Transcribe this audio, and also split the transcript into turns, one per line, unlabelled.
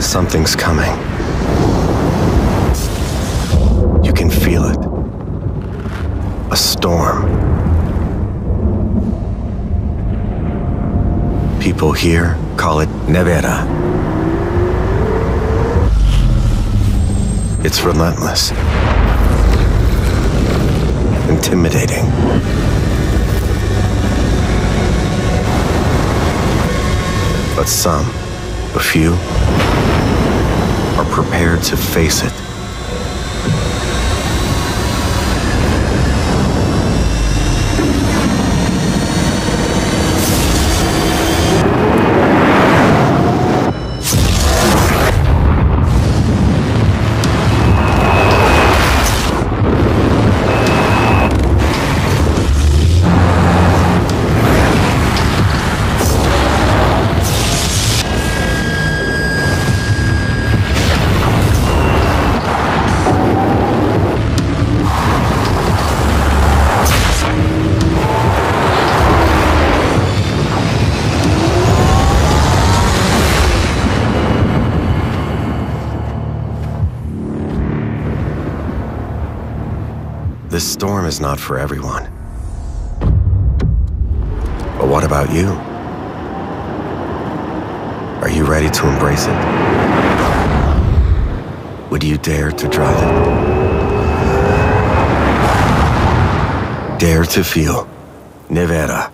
Something's coming. You can feel it. A storm. People here call it Nevera. It's relentless. Intimidating. But some, a few, are prepared to face it. This storm is not for everyone. But what about you? Are you ready to embrace it? Would you dare to drive it? Dare to feel Nevera.